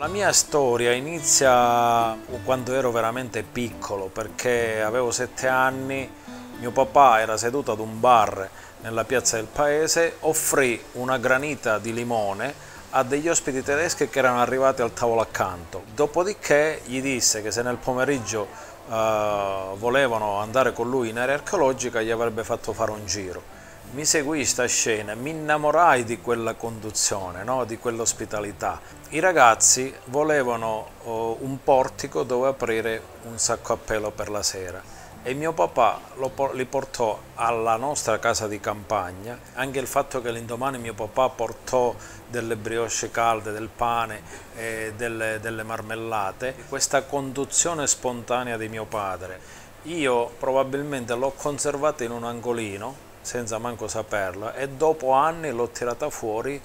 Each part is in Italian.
La mia storia inizia quando ero veramente piccolo perché avevo sette anni, mio papà era seduto ad un bar nella piazza del paese, offrì una granita di limone a degli ospiti tedeschi che erano arrivati al tavolo accanto. Dopodiché gli disse che se nel pomeriggio uh, volevano andare con lui in area archeologica gli avrebbe fatto fare un giro mi seguì questa scena, mi innamorai di quella conduzione, no? di quell'ospitalità. I ragazzi volevano oh, un portico dove aprire un sacco a pelo per la sera e mio papà lo, li portò alla nostra casa di campagna, anche il fatto che l'indomani mio papà portò delle brioche calde, del pane, e delle, delle marmellate, questa conduzione spontanea di mio padre, io probabilmente l'ho conservata in un angolino senza manco saperla e dopo anni l'ho tirata fuori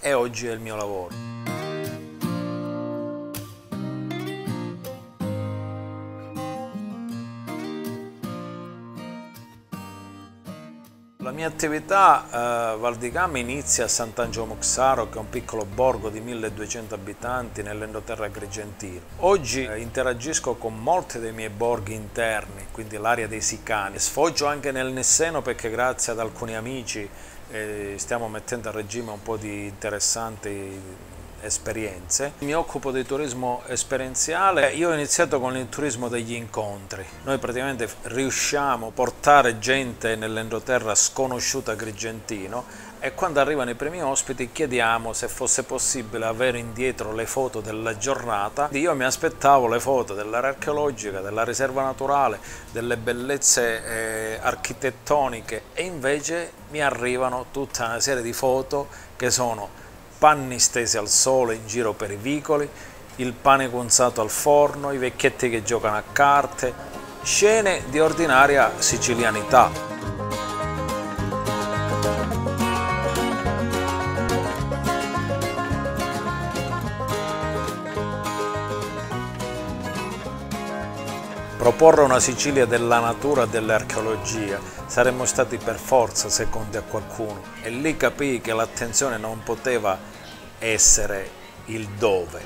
e oggi è il mio lavoro. La mia attività eh, Val di Gama inizia a Sant'Angelo Moxaro, che è un piccolo borgo di 1200 abitanti nell'endoterra agrigentino. Oggi eh, interagisco con molti dei miei borghi interni, quindi l'area dei Sicani. Sfoggio anche nel Nesseno perché grazie ad alcuni amici eh, stiamo mettendo a regime un po' di interessanti esperienze. Mi occupo di turismo esperienziale, io ho iniziato con il turismo degli incontri. Noi praticamente riusciamo a portare gente nell'endoterra sconosciuta Agrigentino e quando arrivano i primi ospiti chiediamo se fosse possibile avere indietro le foto della giornata. Io mi aspettavo le foto dell'area archeologica, della riserva naturale, delle bellezze eh, architettoniche e invece mi arrivano tutta una serie di foto che sono panni stesi al sole in giro per i vicoli, il pane gonzato al forno, i vecchietti che giocano a carte, scene di ordinaria sicilianità. Proporre una Sicilia della natura e dell'archeologia saremmo stati per forza secondi a qualcuno e lì capii che l'attenzione non poteva essere il dove,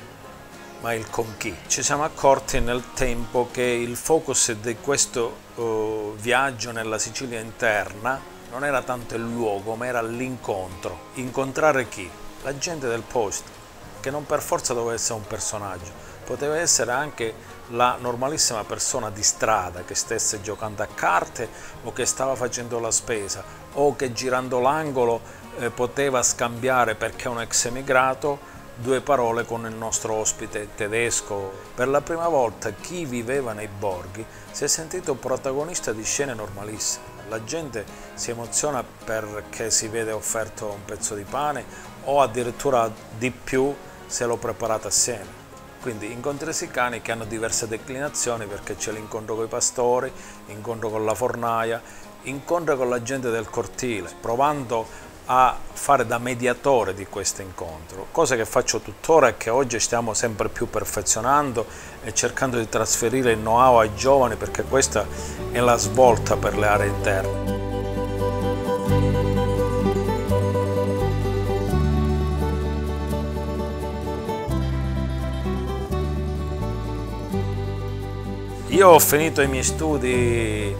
ma il con chi. Ci siamo accorti nel tempo che il focus di questo uh, viaggio nella Sicilia interna non era tanto il luogo, ma era l'incontro. Incontrare chi? La gente del posto, che non per forza doveva essere un personaggio, poteva essere anche la normalissima persona di strada che stesse giocando a carte o che stava facendo la spesa o che girando l'angolo eh, poteva scambiare perché è un ex emigrato due parole con il nostro ospite tedesco. Per la prima volta chi viveva nei borghi si è sentito protagonista di scene normalissime. La gente si emoziona perché si vede offerto un pezzo di pane o addirittura di più se l'ho preparato assieme. Quindi incontri sicani che hanno diverse declinazioni perché c'è l'incontro con i pastori, incontro con la fornaia, incontro con la gente del cortile, provando a fare da mediatore di questo incontro, cosa che faccio tuttora e che oggi stiamo sempre più perfezionando e cercando di trasferire il know-how ai giovani perché questa è la svolta per le aree interne. Io ho finito i miei studi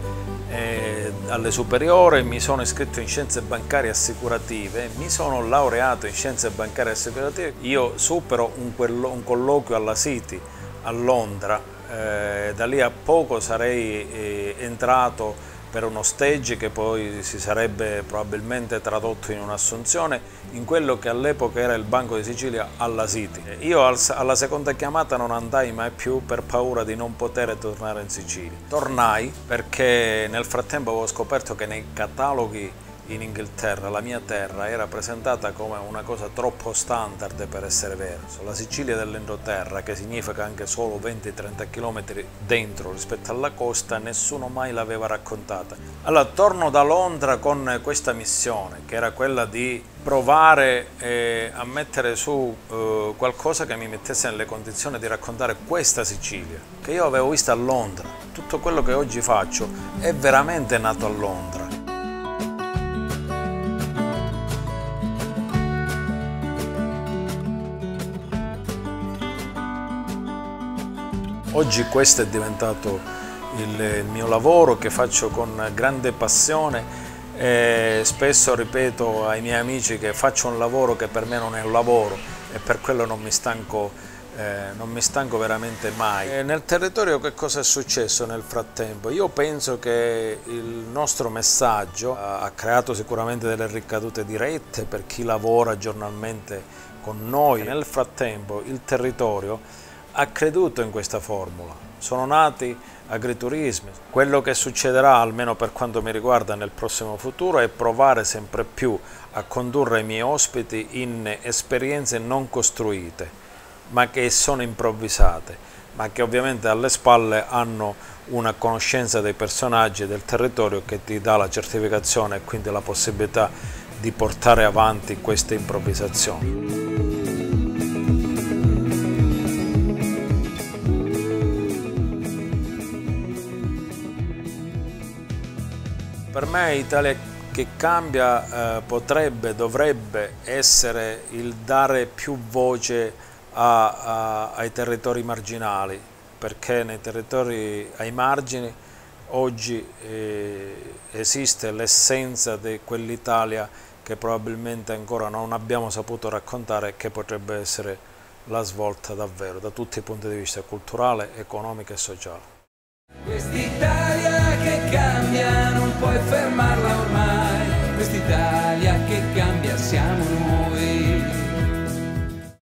eh, alle superiori, mi sono iscritto in scienze bancarie assicurative, mi sono laureato in scienze bancarie assicurative, io supero un, un colloquio alla City a Londra, eh, da lì a poco sarei eh, entrato per uno stage che poi si sarebbe probabilmente tradotto in un'assunzione in quello che all'epoca era il Banco di Sicilia alla City. Io alla seconda chiamata non andai mai più per paura di non poter tornare in Sicilia. Tornai perché nel frattempo avevo scoperto che nei cataloghi in Inghilterra, la mia terra, era presentata come una cosa troppo standard per essere vera. La Sicilia dell'endoterra, che significa anche solo 20-30 km dentro rispetto alla costa, nessuno mai l'aveva raccontata. Allora torno da Londra con questa missione, che era quella di provare eh, a mettere su eh, qualcosa che mi mettesse nelle condizioni di raccontare questa Sicilia, che io avevo visto a Londra. Tutto quello che oggi faccio è veramente nato a Londra. Oggi questo è diventato il mio lavoro che faccio con grande passione e spesso ripeto ai miei amici che faccio un lavoro che per me non è un lavoro e per quello non mi stanco, eh, non mi stanco veramente mai. E nel territorio che cosa è successo nel frattempo? Io penso che il nostro messaggio ha creato sicuramente delle ricadute dirette per chi lavora giornalmente con noi. Nel frattempo il territorio ha creduto in questa formula, sono nati agriturismi. Quello che succederà, almeno per quanto mi riguarda nel prossimo futuro, è provare sempre più a condurre i miei ospiti in esperienze non costruite, ma che sono improvvisate, ma che ovviamente alle spalle hanno una conoscenza dei personaggi e del territorio che ti dà la certificazione e quindi la possibilità di portare avanti queste improvvisazioni. Per me Italia che cambia eh, potrebbe, dovrebbe essere il dare più voce a, a, ai territori marginali, perché nei territori ai margini oggi eh, esiste l'essenza di quell'Italia che probabilmente ancora non abbiamo saputo raccontare e che potrebbe essere la svolta davvero da tutti i punti di vista culturale, economico e sociale. Quest'Italia che cambia non puoi fermarla ormai, quest'Italia